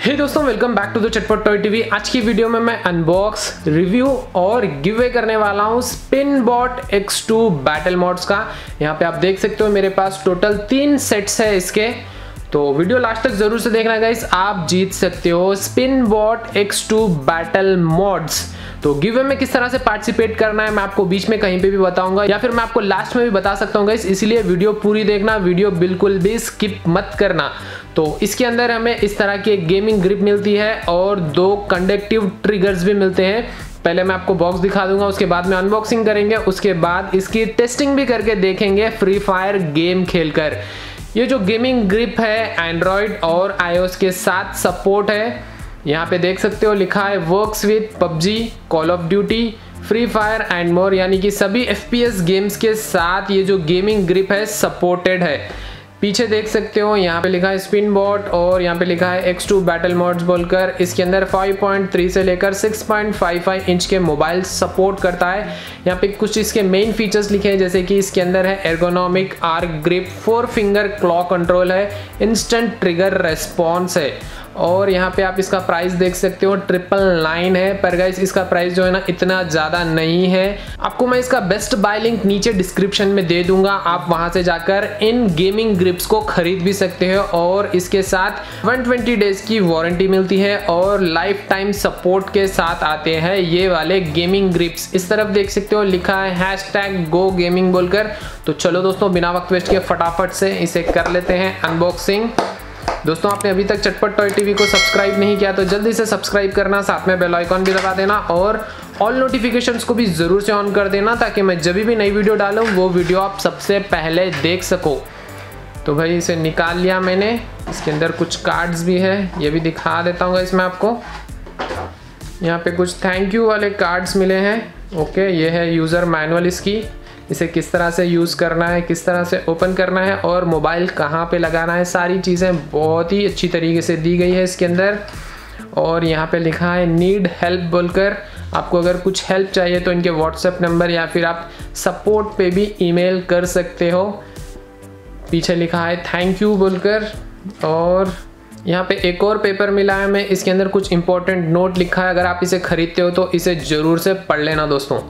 हे दोस्तों welcome back to the Chatpat toy TV आज की वीडियो में मैं अनबॉक्स रिव्यू और गिवे करने वाला हूँ spin bot X two battle mods का। यहाँ पे आप देख सकते हो मेरे पास टोटल तीन सेट्स है इसके। तो वीडियो लास्ट तक ज़रूर से देखना गाइस आप जीत सकते हो spin bot X2 battle mods तो गिवे में किस तरह से पार्टिसिपेट करना है, मैं आपको बीच में कहीं पे भी बताऊँगा, या फिर मैं आपको लास्ट में भी बता सकता हूँ गाइस इसलिए वीडियो पूरी देखना, वीडियो बिल्कुल भी स्किप मत करना। तो इसके अंदर हमें इस तरह की एक गेमिंग ग्रिप मिलती है और दो कंडक्टिव ट्रिगर्स भी मिलते हैं। पहले मैं आपको बॉक्स दिखा दूँगा, उसके बाद में अनबॉक्सिंग करेंगे, उसके बाद इसकी टेस्टिंग भी करके देखेंगे फ्री फायर गेम खेलकर। ये जो गेमिंग ग्रिप है एंड्रॉयड और आईओएस के साथ सपोर्ट है, यहाँ पे देख सकते हो लिखा है works with PUBG call of duty free fire and more यानी कि सभी FPS गेम्स के साथ ये जो गेमिंग ग्रिप है सपोर्टेड है। पीछे देख सकते हो, यहाँ पे लिखा है स्पिन बॉट और यहाँ पे लिखा है X2 बैटल मोड्स बोलकर। इसके अंदर 5.3 से लेकर 6.55 इंच के मोबाइल सपोर्ट करता है। यहाँ पे कुछ इसके मेन फीचर्स लिखे हैं, जैसे कि इसके अंदर है ergonomic are grip four finger claw control है इंस्टेंट ट्रिगर रेस्पॉन्स है। और यहाँ पे आप इसका प्राइस देख सकते हो ट्रिपल नाइन है। पर गाइस इसका प्राइस जो है ना, इतना ज़्यादा नहीं है। आपको मैं इसका बेस्ट बाय लिंक नीचे डिस्क्रिप्शन में दे दूँगा। आप वहाँ से जाकर इन गेमिंग ग्रिप्स को खरीद भी सकते हो और इसके साथ 120 डेज़ की वारंटी मिलती है और लाइफ टाइम सपोर्ट के साथ आते हैं ये वाले गेमिंग ग्रिप्स इस तरफ़ देख सकते हो, लिखा है हैश टैग गो गेमिंग बोलकर। तो चलो दोस्तों, बिना वक्त वेस्ट के फटाफट से इसे कर लेते हैं अनबॉक्सिंग दोस्तों, आपने अभी तक चटपट टॉय टीवी को सब्सक्राइब नहीं किया तो जल्दी से सब्सक्राइब करना, साथ में बेल आइकॉन भी दबा देना और ऑल नोटिफिकेशंस को भी ज़रूर से ऑन कर देना ताकि मैं जब भी नई वीडियो डालूँ, वो वीडियो आप सबसे पहले देख सको। तो भाई, इसे निकाल लिया मैंने। इसके अंदर कुछ कार्ड्स भी है, ये भी दिखा देता हूँ इसमें आपको। यहाँ पे कुछ थैंक यू वाले कार्ड्स मिले हैं। ओके ये है यूज़र मैनुअल इसकी। इसे किस तरह से यूज़ करना है, किस तरह से ओपन करना है और मोबाइल कहाँ पे लगाना है, सारी चीज़ें बहुत ही अच्छी तरीके से दी गई है इसके अंदर। और यहाँ पे लिखा है, नीड हेल्प बोलकर आपको अगर कुछ हेल्प चाहिए तो इनके व्हाट्सएप नंबर या फिर आप सपोर्ट पे भी ईमेल कर सकते हो। पीछे लिखा है, थैंक यू बोलकर। और यहाँ पे एक और पेपर मिला है मैं इसके अंदर कुछ इंपॉर्टेंट नोट लिखा है, अगर आप इसे खरीदते हो तो इसे ज़रूर से पढ़ लेना दोस्तों।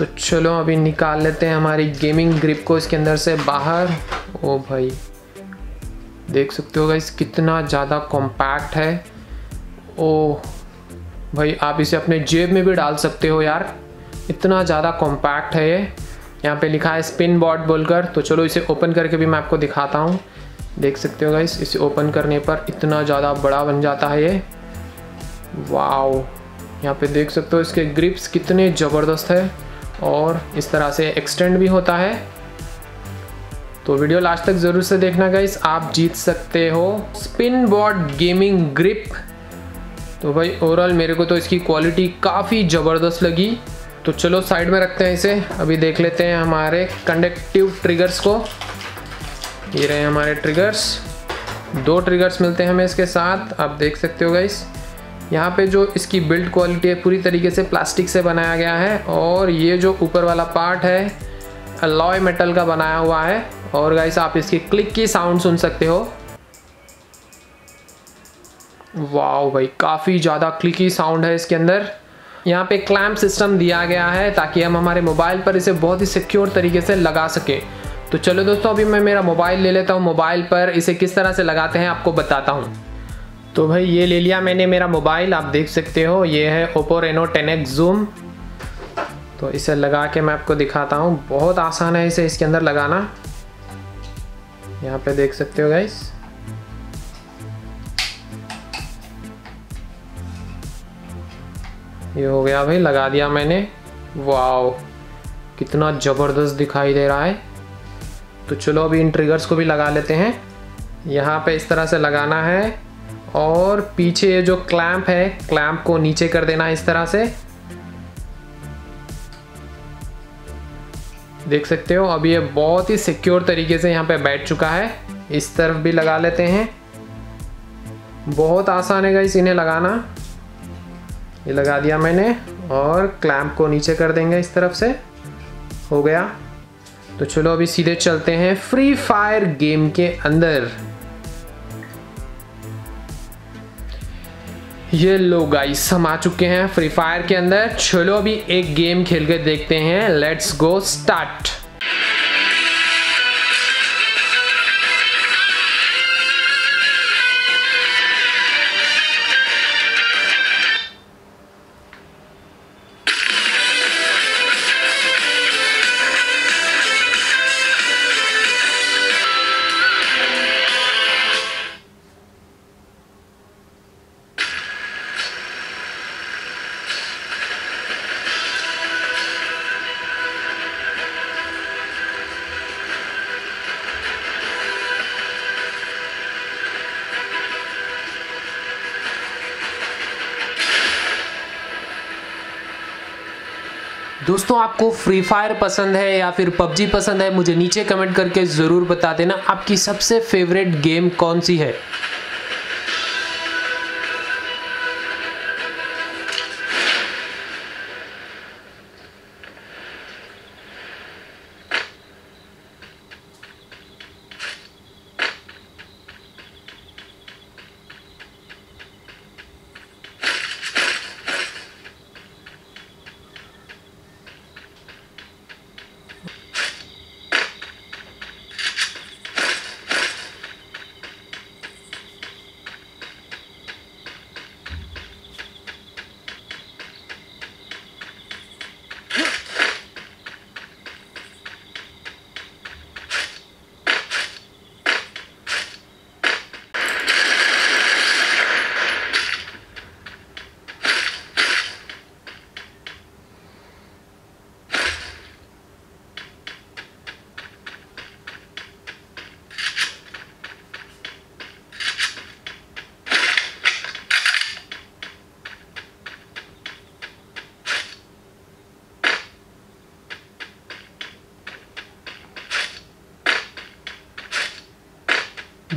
तो चलो अभी निकाल लेते हैं हमारी गेमिंग ग्रिप को इसके अंदर से बाहर। ओ भाई, देख सकते हो गाइस कितना ज़्यादा कॉम्पैक्ट है। ओ भाई, आप इसे अपने जेब में भी डाल सकते हो यार। इतना ज़्यादा कॉम्पैक्ट है ये। यहाँ पे लिखा है स्पिन बॉट बोलकर तो चलो इसे ओपन करके भी मैं आपको दिखाता हूँ। देख सकते हो गाइस इसे ओपन करने पर इतना ज़्यादा बड़ा बन जाता है ये। वाओ यहाँ पे देख सकते हो इसके ग्रिप्स कितने ज़बरदस्त है। और इस तरह से एक्सटेंड भी होता है। तो वीडियो लास्ट तक ज़रूर से देखना गाइस आप जीत सकते हो। स्पिन बॉर्ड गेमिंग ग्रिप तो भाई ओवरऑल मेरे को तो इसकी क्वालिटी काफ़ी ज़बरदस्त लगी। तो चलो साइड में रखते हैं इसे। अभी देख लेते हैं हमारे कंडक्टिव ट्रिगर्स को। ये रहे हमारे ट्रिगर्स दो ट्रिगर्स मिलते हैं हमें इसके साथ। आप देख सकते हो गाइस यहाँ पे जो इसकी बिल्ड क्वालिटी है, पूरी तरीके से प्लास्टिक से बनाया गया है और ये जो ऊपर वाला पार्ट है अलॉय मेटल का बनाया हुआ है। और गाइस आप इसकी क्लिक की साउंड सुन सकते हो। वाह भाई, काफ़ी ज़्यादा क्लिकी साउंड है इसके अंदर। यहाँ पे क्लैम्प सिस्टम दिया गया है ताकि हम हमारे मोबाइल पर इसे बहुत ही सिक्योर तरीके से लगा सकें। तो चलो दोस्तों, अभी मैं मेरा मोबाइल ले लेता हूँ। मोबाइल पर इसे किस तरह से लगाते हैं, आपको बताता हूँ। तो भाई ये ले लिया मैंने मेरा मोबाइल, आप देख सकते हो, ये है Oppo Reno ten X zoom. तो इसे लगा के मैं आपको दिखाता हूँ। बहुत आसान है इसे, इसके अंदर लगाना। यहाँ पे देख सकते हो गाइस ये हो गया भाई, लगा दिया मैंने। वाओ, कितना ज़बरदस्त दिखाई दे रहा है। तो चलो अभी इन ट्रिगर्स को भी लगा लेते हैं। यहाँ पे इस तरह से लगाना है। और पीछे ये जो क्लैंप है क्लैंप को नीचे कर देना इस तरह से। देख सकते हो, अब ये बहुत ही सिक्योर तरीके से यहाँ पे बैठ चुका है। इस तरफ़ भी लगा लेते हैं। बहुत आसान है इस इन्हें लगाना। ये लगा दिया मैंने, और क्लैंप को नीचे कर देंगे इस तरफ़ से। हो गया। तो चलो अभी सीधे चलते हैं फ्री फायर गेम के अंदर। ये लो गाइस हम आ चुके हैं फ्री फायर के अंदर। चलो अभी एक गेम खेल के देखते हैं। लेट्स गो स्टार्ट दोस्तों, आपको फ्री फायर पसंद है या फिर पबजी पसंद है, मुझे नीचे कमेंट करके ज़रूर बता देना, आपकी सबसे फेवरेट गेम कौन सी है?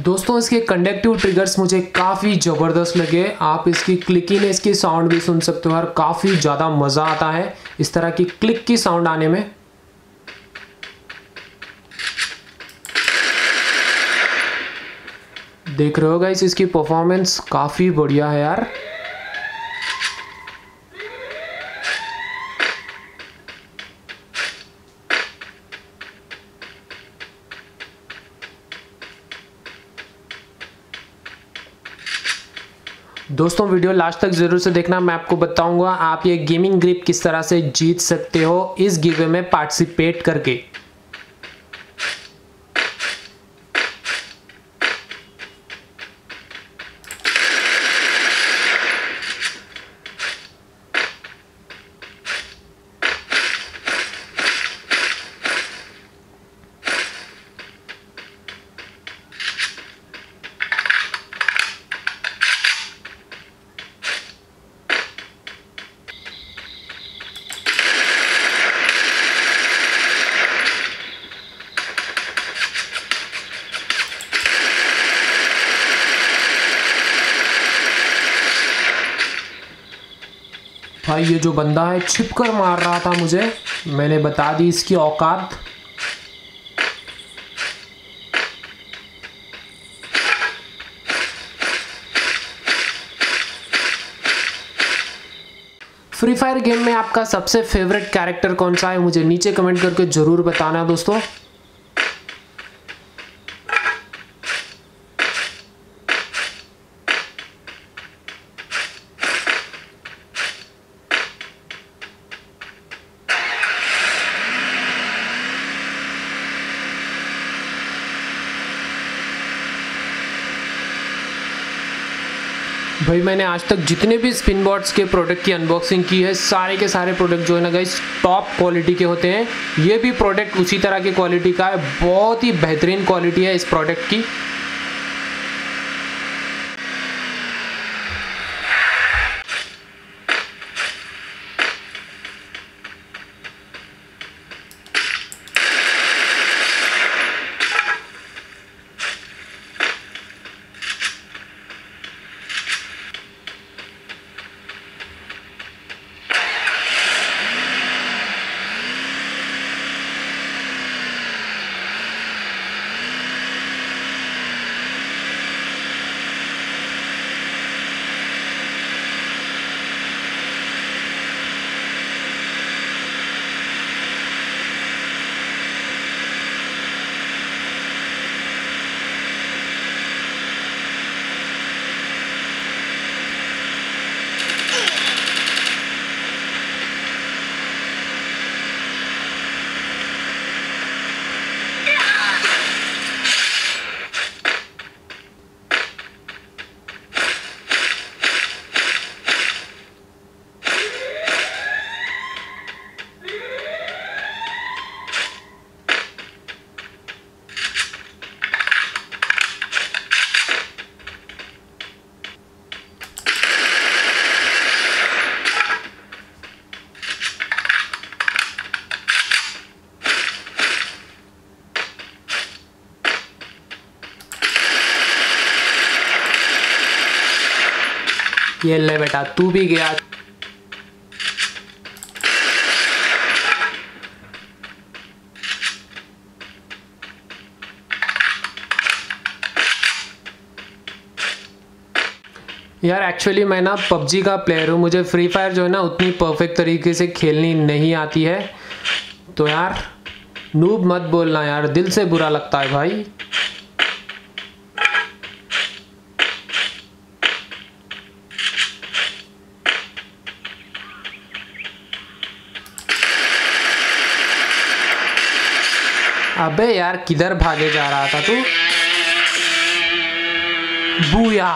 दोस्तों, इसके कंडक्टिव ट्रिगर्स मुझे काफ़ी ज़बरदस्त लगे। आप इसकी क्लिकीनेस की साउंड भी सुन सकते हो और काफ़ी ज़्यादा मज़ा आता है इस तरह की क्लिक की साउंड आने में। देख रहे हो गाइस इसकी परफॉर्मेंस काफ़ी बढ़िया है यार। दोस्तों, वीडियो लास्ट तक ज़रूर से देखना। मैं आपको बताऊँगा, आप ये गेमिंग ग्रिप किस तरह से जीत सकते हो इस गिवे में पार्टिसिपेट करके। भाई, ये जो बंदा है छिपकर मार रहा था मुझे। मैंने बता दी इसकी औकात। फ्री फायर गेम में आपका सबसे फेवरेट कैरेक्टर कौन सा है, मुझे नीचे कमेंट करके ज़रूर बताना दोस्तों। भाई मैंने आज तक जितने भी स्पिन बॉट्स के प्रोडक्ट की अनबॉक्सिंग की है, सारे के सारे प्रोडक्ट जो है ना गाइस टॉप क्वालिटी के होते हैं। ये भी प्रोडक्ट उसी तरह की क्वालिटी का है, बहुत ही बेहतरीन क्वालिटी है इस प्रोडक्ट की। ये ले बेटा, तू भी गया। यार एक्चुअली मैं ना पबजी का प्लेयर हूँ। मुझे फ्री फायर जो है ना, उतनी परफेक्ट तरीके से खेलनी नहीं आती है। तो यार नूब मत बोलना यार, दिल से बुरा लगता है भाई। अबे यार, किधर भागे जा रहा था तू? बूया।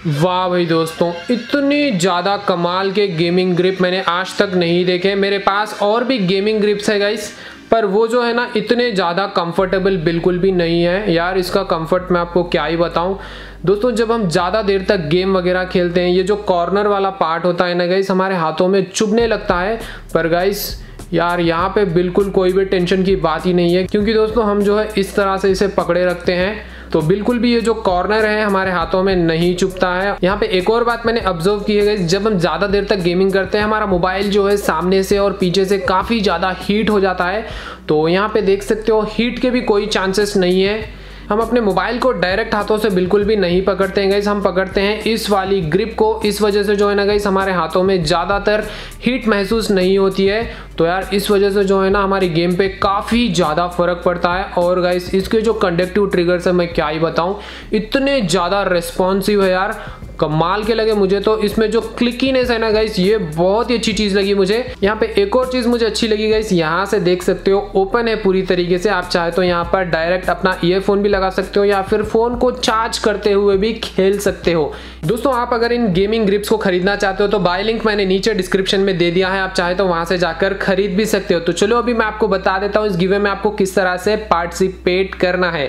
वाह भाई दोस्तों, इतनी ज़्यादा कमाल के गेमिंग ग्रिप मैंने आज तक नहीं देखे। मेरे पास और भी गेमिंग ग्रिप्स है गाइस पर वो जो है ना, इतने ज़्यादा कंफर्टेबल बिल्कुल भी नहीं है। यार, इसका कंफर्ट मैं आपको क्या ही बताऊँ। दोस्तों, जब हम ज़्यादा देर तक गेम वगैरह खेलते हैं, ये जो कॉर्नर वाला पार्ट होता है ना गाइस हमारे हाथों में चुभने लगता है। पर गाइस यार, यहाँ पे बिल्कुल कोई भी टेंशन की बात ही नहीं है। क्योंकि दोस्तों, हम जो है इस तरह से इसे पकड़े रखते हैं। तो बिल्कुल भी ये जो कॉर्नर है हमारे हाथों में नहीं चुपता है। यहाँ पे एक और बात मैंने ऑब्ज़र्व की है जब हम ज़्यादा देर तक गेमिंग करते हैं, हमारा मोबाइल जो है सामने से और पीछे से काफ़ी ज़्यादा हीट हो जाता है। तो यहाँ पे देख सकते हो हीट के भी कोई चांसेस नहीं है। हम अपने मोबाइल को डायरेक्ट हाथों से बिल्कुल भी नहीं पकड़ते हैं गाइस हम पकड़ते हैं इस वाली ग्रिप को। इस वजह से जो है ना गाइस हमारे हाथों में ज़्यादातर हीट महसूस नहीं होती है। तो यार, इस वजह से जो है ना, हमारी गेम पे काफ़ी ज़्यादा फ़र्क पड़ता है। और गाइस इसके जो कंडक्टिव ट्रिगर्स है, मैं क्या ही बताऊँ, इतने ज़्यादा रिस्पॉन्सिव है यार। कमाल के लगे मुझे तो। इसमें जो क्लिकीनेस है ना गाइस ये बहुत ही अच्छी चीज़ लगी मुझे। यहाँ पे एक और चीज़ मुझे अच्छी लगी गाइस यहाँ से देख सकते हो ओपन है पूरी तरीके से। आप चाहे तो यहाँ पर डायरेक्ट अपना ईयरफोन भी लगा सकते हो, या फिर फ़ोन को चार्ज करते हुए भी खेल सकते हो। दोस्तों, आप अगर इन गेमिंग ग्रिप्स को खरीदना चाहते हो तो बाय लिंक मैंने नीचे डिस्क्रिप्शन में दे दिया है। आप चाहे तो वहाँ से जाकर खरीद भी सकते हो। तो चलो अभी मैं आपको बता देता हूँ, इस गिवे में आपको किस तरह से पार्टिसिपेट करना है।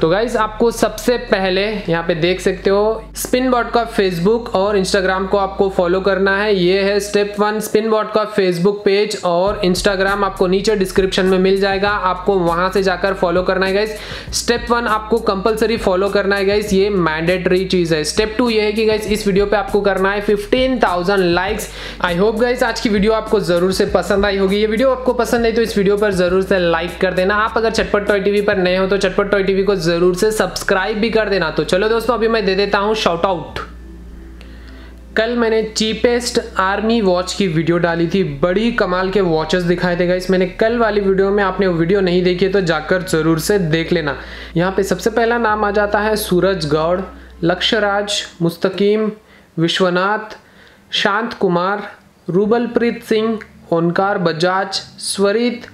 तो गाइज़ आपको सबसे पहले यहाँ पे देख सकते हो स्पिन बॉट का फेसबुक और इंस्टाग्राम को आपको फॉलो करना है। ये है स्टेप वन स्पिन बॉट का फेसबुक पेज और इंस्टाग्राम आपको नीचे डिस्क्रिप्शन में मिल जाएगा। आपको वहाँ से जाकर फॉलो करना है गाइज़ स्टेप वन आपको कंपलसरी फॉलो करना है गाइज़ ये मैंडेटरी चीज़ है। स्टेप टू ये है कि गाइज़ इस वीडियो पे आपको करना है fifteen likes I hope guys आज की वीडियो आपको ज़रूर से पसंद आई होगी। ये वीडियो आपको पसंद आई तो इस वीडियो पर ज़रूर से लाइक कर देना। आप अगर चटपट टॉय टीवी पर नए हो तो चटपट टॉय को ज़रूर से सब्सक्राइब भी कर देना। तो चलो दोस्तों, अभी मैं दे देता हूँ शॉर्ट आउट कल मैंने चीपेस्ट आर्मी वॉच की वीडियो डाली थी। बड़ी कमाल के वॉचेस दिखाए थे गाइस मैंने कल वाली वीडियो में आपने वीडियो नहीं देखी तो जाकर ज़रूर से देख लेना। यहाँ पे सबसे पहला नाम आ जाता है सूरज गौड़ लक्ष्यराज मुस्तकीम, विश्वनाथ, शांत कुमार, रूबलप्रीत सिंह ओनकार बजाज, स्वरित,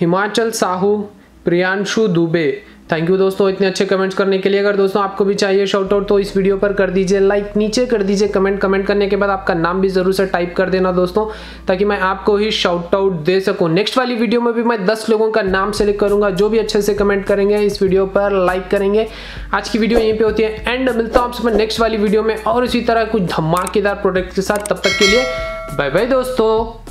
हिमाचल साहू, प्रियांशु दुबे। थैंक यू दोस्तों इतने अच्छे कमेंट्स करने के लिए। अगर दोस्तों आपको भी चाहिए शॉर्ट आउट तो इस वीडियो पर कर दीजिए लाइक नीचे कर दीजिए कमेंट कमेंट करने के बाद आपका नाम भी ज़रूर से टाइप कर देना दोस्तों, ताकि मैं आपको ही शॉर्ट आउट दे सकूँ। नेक्स्ट वाली वीडियो में भी मैं दस लोगों का नाम सेलेक्ट करूँगा, जो भी अच्छे से कमेंट करेंगे, इस वीडियो पर लाइक करेंगे। आज की वीडियो यहीं पर होती है। एंड मिलता हूँ आपसे नेक्स्ट वाली वीडियो में, और इसी तरह कुछ धमाकेदार प्रोडक्ट के साथ। तब तक के लिए बाय बाय दोस्तों।